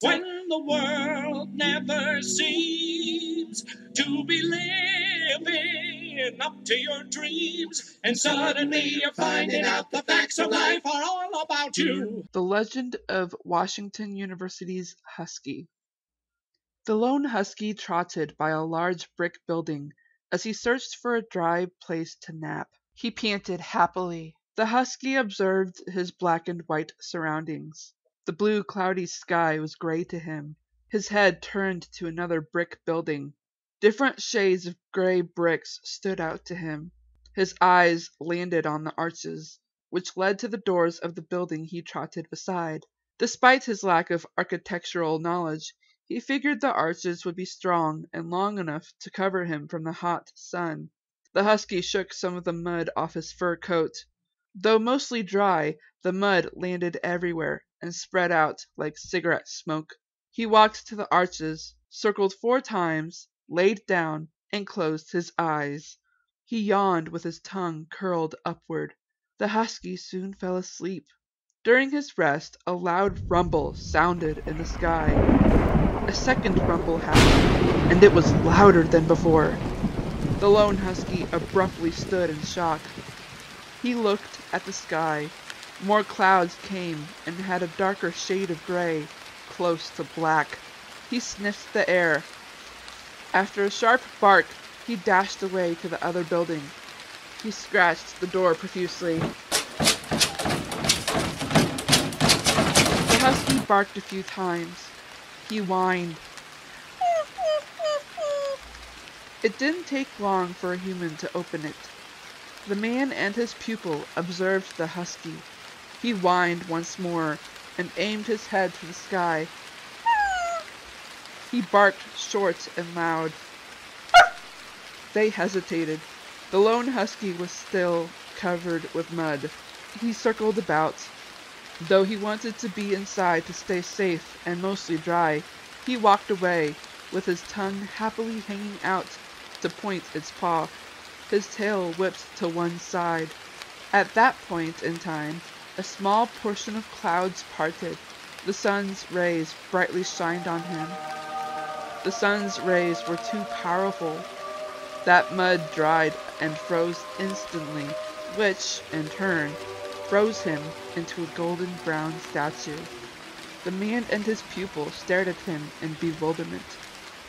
When the world never seems to be living up to your dreams, and suddenly you're finding out the facts of life are all about you. The Legend of Washington University's Husky. The lone husky trotted by a large brick building as he searched for a dry place to nap. He panted happily. The husky observed his black and white surroundings. The blue cloudy sky was gray to him. His head turned to another brick building. Different shades of gray bricks stood out to him. His eyes landed on the arches, which led to the doors of the building he trotted beside. Despite his lack of architectural knowledge, he figured the arches would be strong and long enough to cover him from the hot sun. The husky shook some of the mud off his fur coat. Though mostly dry, the mud landed everywhere and spread out like cigarette smoke. He walked to the arches, circled four times, laid down, and closed his eyes. He yawned with his tongue curled upward. The husky soon fell asleep. During his rest a loud rumble sounded in the sky. A second rumble happened, and it was louder than before. The lone husky abruptly stood in shock. He looked at the sky. More clouds came and had a darker shade of gray, close to black. He sniffed the air. After a sharp bark, he dashed away to the other building. He scratched the door profusely. The husky barked a few times. He whined. It didn't take long for a human to open it. The man and his pupil observed the husky. He whined once more and aimed his head to the sky. He barked short and loud. They hesitated. The lone husky was still covered with mud. He circled about. Though he wanted to be inside to stay safe and mostly dry, he walked away, with his tongue happily hanging out to point its paw. His tail whipped to one side. At that point in time, a small portion of clouds parted. The sun's rays brightly shined on him. The sun's rays were too powerful. That mud dried and froze instantly, which, in turn, froze him into a golden brown statue. The man and his pupil stared at him in bewilderment.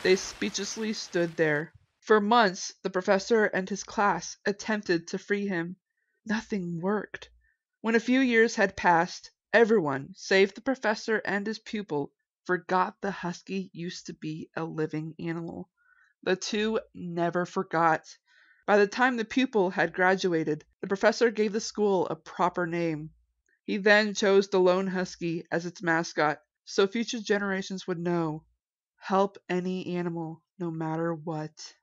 They speechlessly stood there. For months the professor and his class attempted to free him. Nothing worked. When a few years had passed, everyone, save the professor and his pupil, forgot the husky used to be a living animal. The two never forgot. By the time the pupil had graduated, the professor gave the school a proper name. He then chose the lone husky as its mascot, so future generations would know. Help any animal, no matter what.